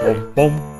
Bum, bum.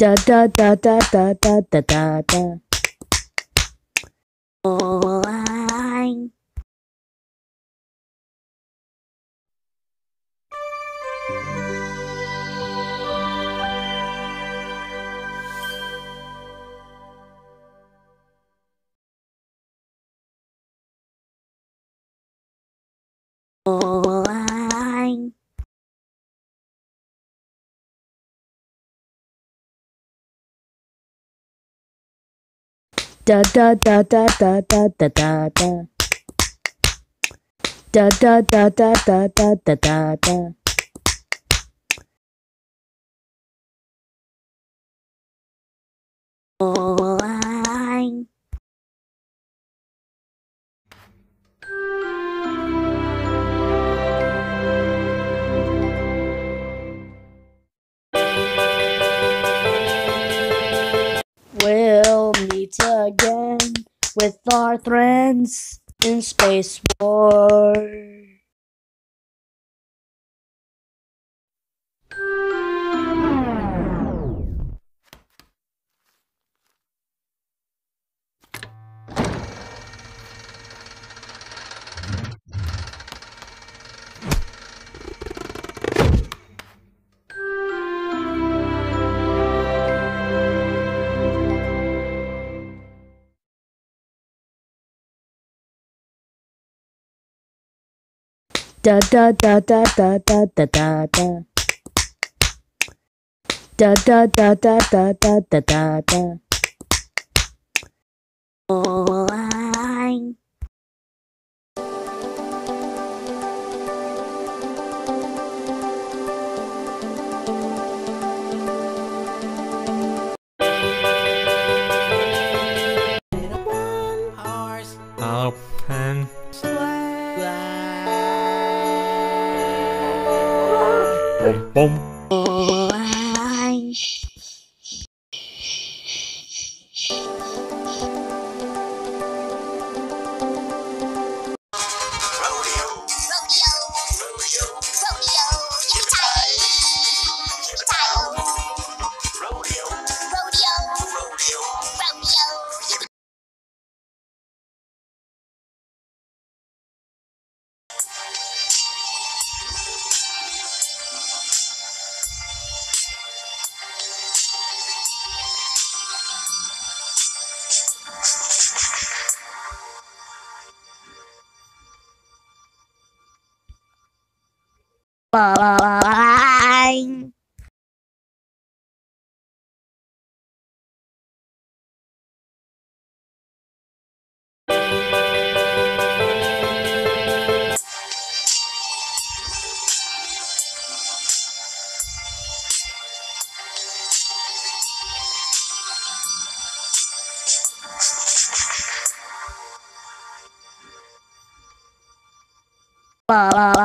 da. Da da da da da da da da da. Da da da da da da da da da. Da da da da da da da da da. We'll meet again with our friends in Space War. Da da da da da da da da da. Da da da da da da da da da. Open. pom, pom. 啦啦啦啦啦！啦啦。